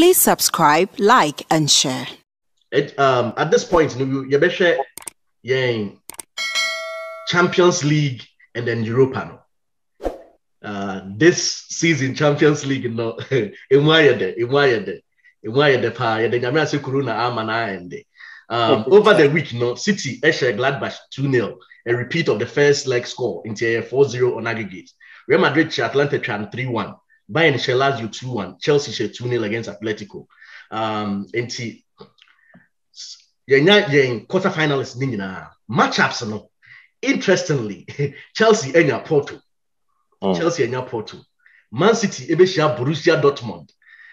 Please subscribe, like, and share. It, um, at this point, you you better yeah, Champions League and then Europa. No? Uh, this season, Champions League, no, in why de, in why de, in why de pa, yeah, the Yamia Corona Amana and um, over the week, no, City Esher Gladbach 2 0, a repeat of the first leg score into 4 0 on aggregate. Real Madrid Atalanta 3 1. Bayern shall Lazio 2 1. Chelsea shall 2 0 against Atletico. Um, into yɛnya yɛn quarter finalists ne nyinaa matchups no interestingly chelsea anya porto oh. chelsea anya porto man city ebehyia borussia dortmund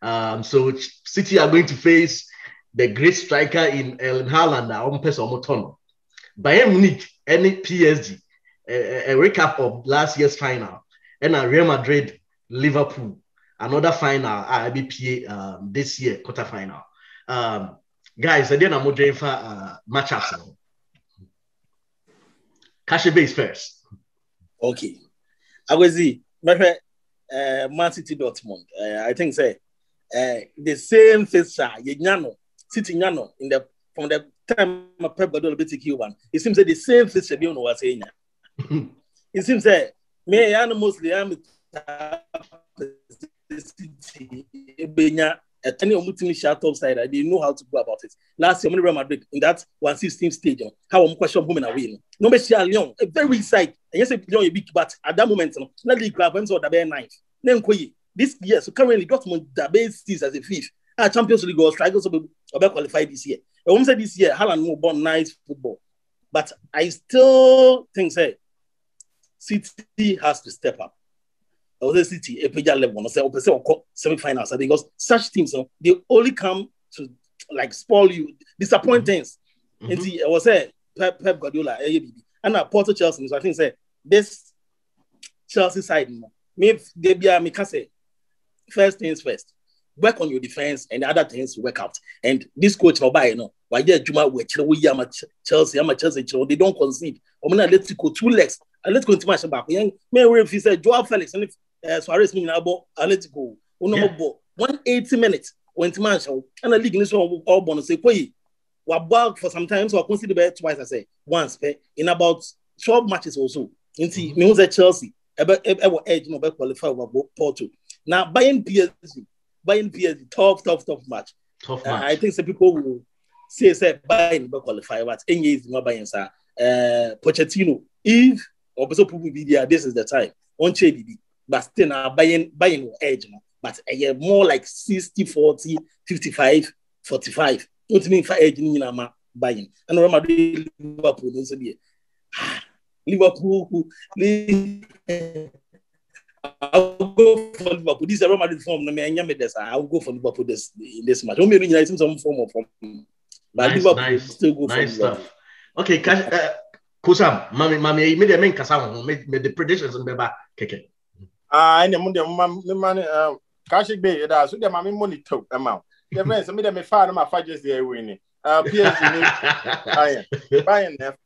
um, so city are going to face the great striker in Erling Haaland a wɔn pɛ sɛ wɔn tɔ no bayern munich ɛne psg a, a recap of last year's final ɛna real madrid liverpool another final a ɛbɛpie um, this year quarter final um, guys, ɛdeɛ na modwen fa uh, matchups Kashe base first. Okay. I Agwezi, mehwɛ uh, Man City Dortmund. Uh, I think say uh, the same fixture yɛnya no City nya no in the from the time Pep Guardiola bɛ take one. It seems that the same fixture bi ɔno wa sɛ nya. It seems that me ya no mostly ebenya any team shot top side, they know how to go about it. Last year, Real Madrid in that 116 stage, how I'm question home and away. No, but Lyon, a very side. And yes, Lyon a big, but at that moment, no, the grab so the bare ninth. Then this year, so currently Dortmund the base sees as a fifth. Our Champions League or strikers will be qualified this year. I won't say this year, Haaland will born nice football, but I still think say City has to step up. Ɔsɛ City epagya level no sɛ ɔpɛ sɛ ɔkɔ semi-finals because such teams no they only come to like spoil you disappoint things. Mm-hmm. Nti ɛwɔ sɛ Pep Pep Guardiola ɛyɛ bibi ɛna Porto Chelsea so I think say this Chelsea side no me de bia me ka say first things first work on your defense and the other things work out and this coach na ɔbaa yɛ no wayɛ adwuma wɔ akyerɛ wɔyi ama Chelsea ama Chelsea they don't concede ɔmo na Atletico two legs Atletico ntoma ahyɛ baako yɛn mɛ wɛrɛ fi sɛ Joao Felix ne uh, Suarez mi nyinaa bɔ Atletico náà bɔ one eighty minutes wɔn ti máa n ṣɛw ɛna league ni sɔ ɔbɔ no sɛ koyi wa bɔ for some time so wa consider bɛ twice as a once pɛ in about twelve matches also nti mi n sɛ Chelsea ɛbɛ ɛwɔ edge na ɔbɛ qualify bɔ Porto. Na Bayern PSG Bayern PSG tough tough tough match. Tough match uh, I think some people will say say Bayern bɛ qualify but ɛnyɛ easy ma Bayern sa uh, Pochettino if ɔbɛ sɛ pupu bi dia this is the time. Ɔnkyɛ bibi but still now buying buying edge no but uh, more like 60 40 55 45 what mean for edge ni na ma buying and Real Madrid Liverpool no so there Liverpool I'll go for Liverpool. This is a Real Madrid form. No, me, me this. I'll go for Liverpool this in this match. It seems some form of form. But nice, Liverpool nice, still go nice for stuff. Okay, uh, Kusam, mami, mami, me the main kasam, me the predictions and beba keke. Ah, ɛna mu deɛ mo ma me ma ne kaahye gbe yɛ daa so deɛ ma me mo ne tau ɛma o deɛ fɛn sɛ me deɛ me fa no ma fa gyesi ɛwɔ ni psg ne bayern bayern na ɛfa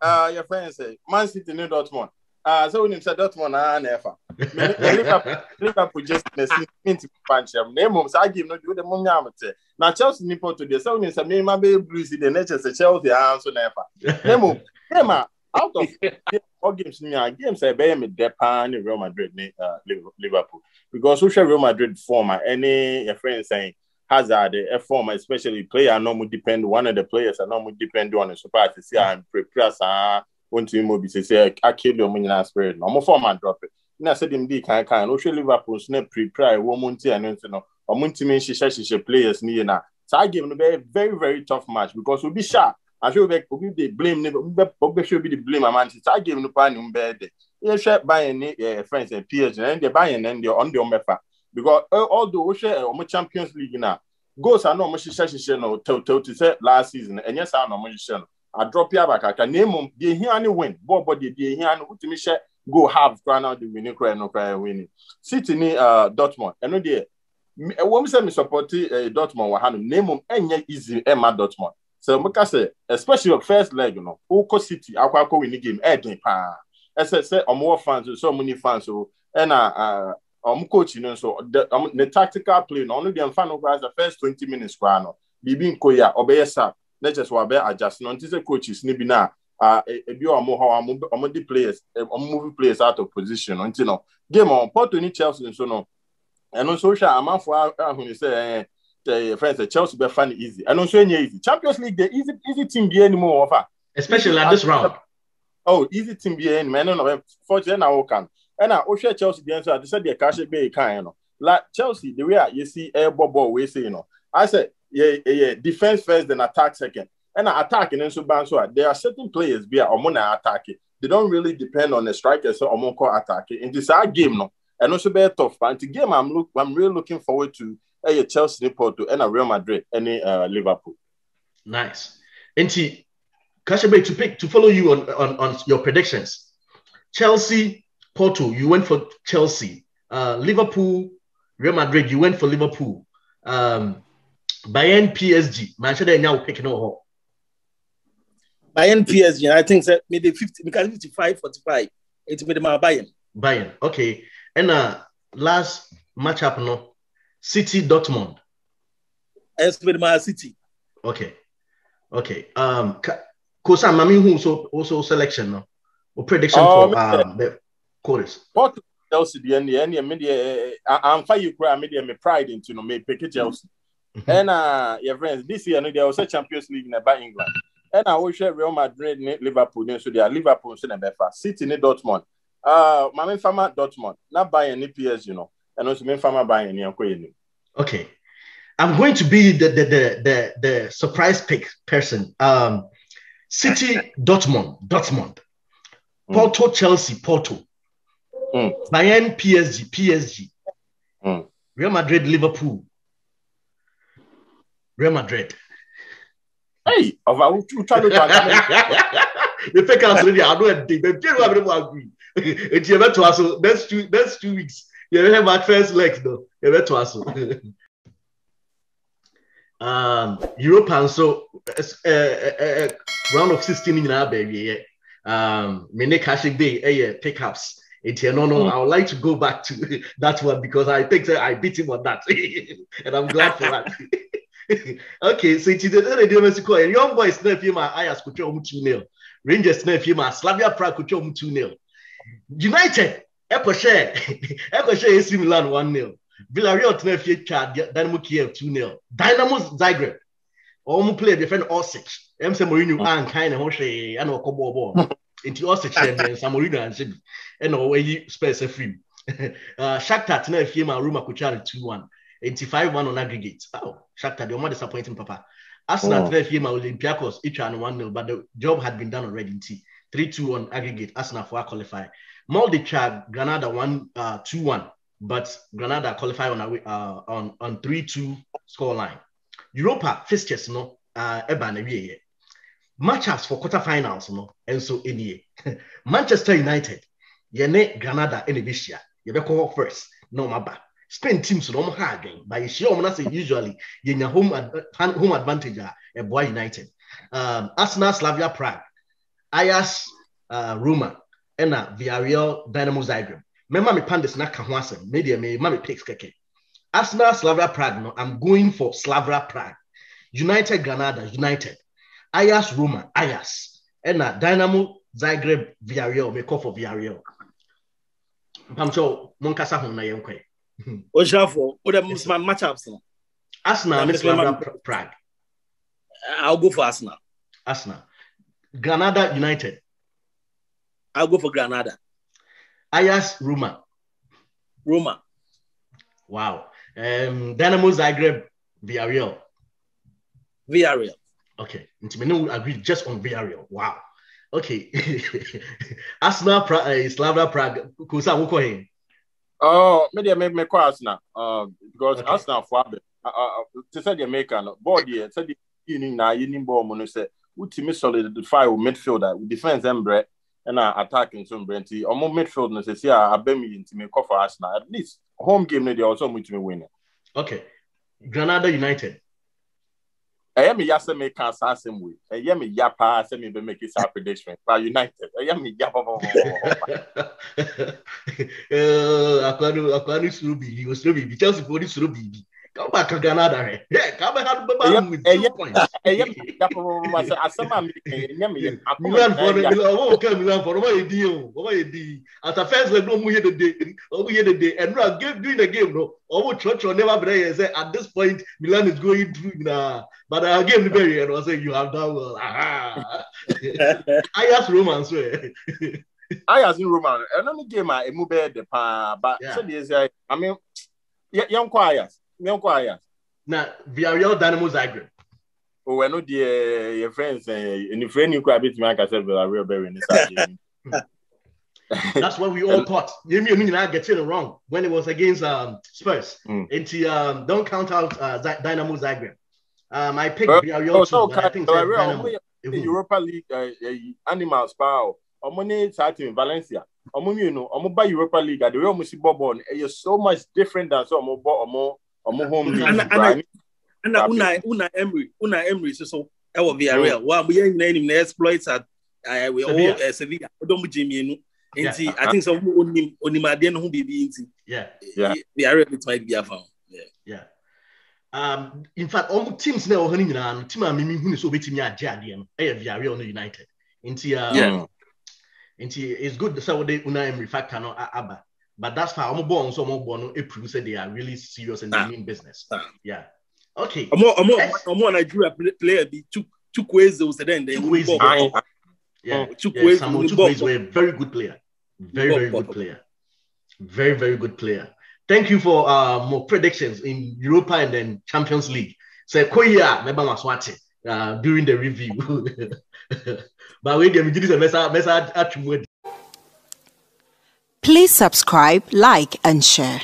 ah yɛ fɛn sɛ man city ne dortmund. Ah sɛ wonim sɛ dortmund naa na ɛfa liverpool liverpool just na si minti pa nkyɛn na emu saa game no deɛ o de mo amete na chelsea ni porto deɛ sɛ wonim sɛ me ma bɛ blues deɛ ne kyɛ sɛ chelsea aha nso na ɛfa na emu game a out of all games ni a games a ɛbɛyɛ me dɛ paa ne real madrid ne uh, ah, liverpool. Because wohwɛ real madrid form ah, a ɛne eh, yɛ friend saying eh, hazard ɛ form especially player mo depend one of the players a no mo depend on so far te si a mpirapira saa wɔntumi mo bi sɛ akeli ɔmo nyinaa spirit. No ɔmo form a drop it. Na sɛdeɛ mu di kan kan no wohwɛ liverpool so na pirapira a ɛwɔ mo nti ɛno nti no ɔmo ntumi nhyehyɛ hyehyɛ players ni yie na saa game no bɛyɛ very very tough match because obi hyɛ a ahwɛ obi obi de blame ne obi bɛ obi bɛhwɛ obi de blame ama nti saa game no paa ne mu bɛyɛ de yɛhwɛ bayern ɛɛ friends ɛ psg na ɛn deɛ bayern na ɛn deɛ ɔn deɛ ɔn bɛfa because although wohwɛ ɔmo champions league na goals a na ɔmo hyehyɛ hyehyɛ no tewtew te sɛ last season ɛnyɛ saa na ɔmo hyehyɛ no. Adrɔpi abakaka na emom deɛ ehia ne win bɔɔbɔ deɛ deɛ ehia no wotumi hyɛ goal half koraa na ɔde wini koraa no koraa wini city ne uh, dortmund ɛno deɛ ɛwɔ mu sɛ mi support uh, dortmund wɔ hanom na emom ɛnyɛ easy ɛma dortmund sɛ mo ka sɛ especially first leg no wokɔ city akɔ akɔ win game ɛɛden paa ɛsɛ sɛ ɔmo wɔ fans sɛ ɔmo ni fans o ɛna ɔmo coach no nso ne tactical play no ɔno deɛ nfa no koraa sɛ first twenty minutes koraa no. Biribi nko yi a ɔbɛyɛ sa. Na kyerɛ sɛ wabɛ adjust no nti sɛ coaches ne bi na a ebi ɔmo hɔ ɔmo de players ɔmo move players out of position no nti no game ɔmo Porto ni Chelsea nso no. Ɛno nso hwɛ amanfo ahuni sɛ ɛɛ ɛɛ fɛn sɛ Chelsea bɛfa no easy. I don't nso any easy Champions League the easy easy team anim wɔ fa. especially at this uh, round. oh easy team be bi anim ɛno na fortunate na wɔka no ɛna wohwɛ uh, Chelsea deɛ nso a te sɛ deɛ kaahye kind. kan no la Chelsea the way a yɛsi ɛɛbɔ bɔɔl wei sei no asɛ yeah yeah defence first then attack second ɛna uh, attack no nso ba nso a there are certain players bi a ɔmo na attack they don't really depend on the strikers sɛ ɔmo nkɔ attack nti saa game no ɛno nso bɛyɛ tough pa the game i'm look i'm really looking forward to ɛyɛ Chelsea ne Porto ɛna Real Madrid ɛne uh, Liverpool. nice nti Kashabe to pick to follow you on on on your predictions Chelsea. Porto, you went for Chelsea. Uh, Liverpool, Real Madrid, you went for Liverpool. Um, Bayern, PSG, Manchester now picking up. Bayern, PSG, I think that maybe 50, because 55, 45, it's made my Bayern. Bayern, okay. And uh, last matchup, no, City, Dortmund. It's made my City. Okay, okay. Um, Kosa, Mami, who also also selection, no, or prediction Oh, for man. um, the quarters. Porto Chelsea deɛ neɛ ɛneɛ me deɛ amfa yi koraa me deɛ me pride nti no me pick Chelsea. ɛna yɛ friends this year no deɛ ɔsɛ Champions League na ɛba England. ɛna wohwɛ Real Madrid ne Liverpool ne nso deɛ Liverpool nso na ɛbɛfa City ne Dortmund. Uh, ma me mfama Dortmund na Bayern ne you no ɛno nso me mfama Bayern ne ɛnkɔ yɛ nim. Okay. I'm going to be the the the the, the surprise pick person. Um, City, Dortmund, Dortmund, Mm. Porto, Chelsea, Porto, Mm. Bayern, PSG, PSG, Mm. Real Madrid, Liverpool, Real Madrid. Hey, ɔfa wotwa do to aka the fake already. I know thing. But people have never agree. It's your to us. Next two next two weeks. You have my first legs though. You have to us. so. Um, Europe and so uh, uh, uh, round of 16 in our baby. Um, Mene Kashik Day, eh, pickups. It's here. No, no, I would like to go back to that one because I think that I beat him on that, and I'm glad for that. okay, so it's the other day, Mexico. And young boys, now if you my Ajax could show 2 0. Rangers, now if you my Slavia Prague could show 2 0. United, Echo share, Echo share AC Milan 1 0. Villarreal, now if you chat Dynamo Kiev 2 0. Dynamo Zagreb, Omu play the friend Oršić. M. say Mourinho and kind of Hoshe and Okobo ball. Into Oršić and San Mourinho and Shibi. And away Spurs a free. Uh, Shakhtar, now if you my Roma could chat 2 1. 85 1 on aggregate. Oh, Shakhtar, the more disappointing, Papa. Arsenal, Oh. today, if Olympiacos, each one 1 0, but the job had been done already. 3 2 on aggregate. Arsenal for qualify. Molde Chad, Granada 1 uh, 2 1, but Granada qualify on away, uh, on on 3 2 score line. Europa fixtures, no, uh, matchups for quarterfinals, no, and so in. Manchester United, yene Granada in Ebishia, yebeko first, no maba. Spain teams no game, but you usually yenya home ad- home advantage a uh, boy United. Um, Arsenal, Slavia Prague, Ayas, uh, Roma, uh, Villarreal, Dynamo Zagreb. Remember me pandis na kahwasem, media me mami picks keke. Arsenal, Slavia Prague, no, I'm going for Slavia Prague. United, Granada, United. Ajax Roma, Ajax uh, Dynamo Zagreb, Villarreal, me call for Villarreal. Sure Monkasa home na yenkwe. Ojafo, what them my matchups? no? Arsenal, Mr. Slavia Prague. I'll go for Arsenal. Arsenal. Granada, United. I'll go for Granada. Ajax, Roma. Roma. Wow. Um, Dynamo Zagreb, Villarreal. Villarreal. Okay. Nti me no agree just on Villarreal. Wow. Okay. Arsenal, pra- uh, Slavia Prague. Kusa, who he? Oh, me deɛ me me kɔ Arsenal. Uh, because Okay. Arsenal fo abɛ. Uh, uh, te sɛ deɛ meka no, ball deɛ sɛ deɛ yi ni nyinaa yi ni ball mu no sɛ wotumi solidify wo midfield a wo defence mbrɛ ɛna attack nso mbrɛ nti ɔmo midfield no sɛsi a aba mu yi nti me kɔ for Arsenal. At least home game no deɛ ɔsɛ ɔmo tumi win. Okay. Granada United. ɛyɛ me ya sɛ meka saa asɛm wei. Ɛyɛ me ya paa sɛ mebɛmake saa prediction. Ba united. Ɛyɛ me ya akwano akwano suro biribi osuro biribi. Chelsea fo ni suro biribi kaba ka ghana da hɛ yɛ kaba ha bɛba Ɛyɛ- mu with two ɛyɛ- points. ɛyɛ me ya papa sɛ asɛm a meka ɛnyɛ me ya milan fɔ no milan ɔmɔ ka milan fɔ no ɔmɔ yɛ din o ɔmɔ yɛ din at the first leg no ɔmɔ yɛ dede ɔmɔ yɛ dede. Ɛnura game during the game no ɔmɔ twerɛtwerɛ never bɛrɛ yɛ sɛ at this point milan is going through na but uh, game ni bɛrɛ yɛ no ɔsɛ you have done well. Aha Ajax roman so yɛ Ajax ne roman ɛno ne game a ɛmu bɛyɛ de paa ba Yeah. sɛdeɛ sɛ ame yɛnkɔ Ajax yɛnkɔ Ajax na villarreal dynamo zagreb o ɛno deɛ yɛ friends nifirɛ ni kɔ a bɛtumi aka sɛ villarreal ne saa game That's what we all thought. Yemi and I get it wrong when it was against um, Spurs. Mm. Into um, don't count out uh, Dynamo Zagreb. Um, I picked Well, Villarreal oh, too, so but I think uh, Villarreal Dynamo. yɛ Mhm. europa league uh, uh, o ɔmo ne saa team valencia ɔmo mmienu ɔmo ba europa league the way ɔmo si bɔ bɔɔl no ɛyɛ so much different than sɛ ɔmo bɔ ɔmo Ana- koraa. ana- ɛna una una emery una emery soso ɛwɔ villarreal wa mo yɛn nyinaa nim na exploit at ɛɛ wɔ Sevilla. ɔdɔm gye mmienu nti Yeah. i think sɛ ɔmo onim onim adeɛ no ho biribi nti Yeah, Yeah. villarreal bi tuma bi afa ho yeah. Um, in fact, all teams now are you know, team I'm meaning who is over team ya Jadian, eh, Villarreal no United. Into uh, Yeah. into it's good they una Emery factor no a- aba. But that's far. I'm born so I'm born. It proves that they are really serious and they mean business. Ah. Yeah. Okay. ɔmo ɔmo Yes. ɔmo nigeria play- player bi Chuk- chukwueze o sɛ dɛn dɛn Chukwueze. bɔ Aye. Yeah, Chukwueze yeah Samuel ni Chukwueze is bɔ- a very good player. Very, very good player. Very, very good player. Thank you for uh, more predictions in Europa and then Champions League. So, Koya, remember Maswati uh, during the review. but wait, I'm giving a message. message Please subscribe, like, and share.